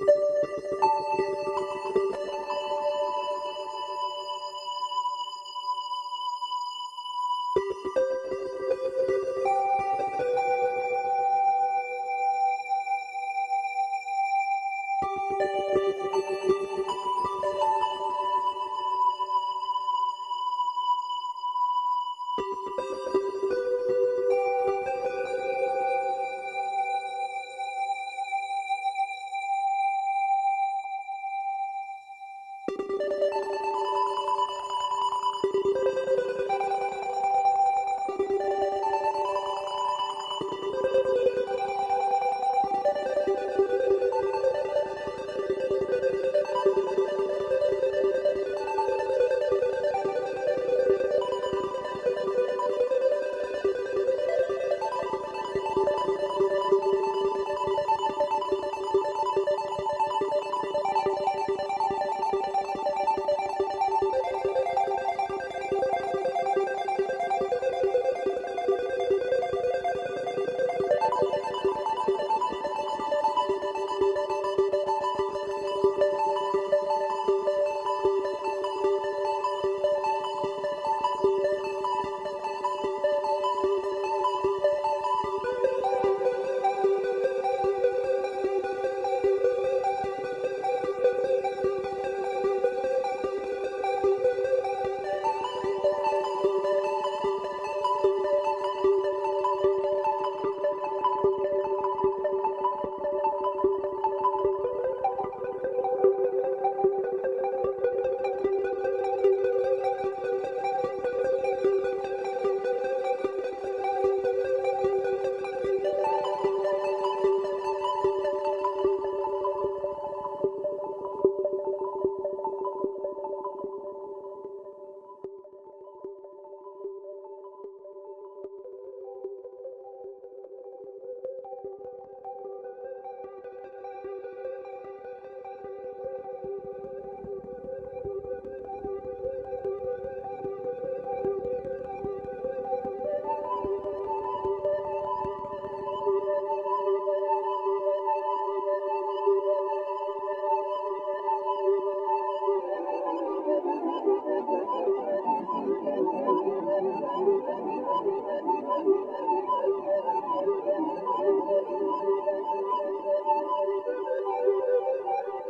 you Thank you.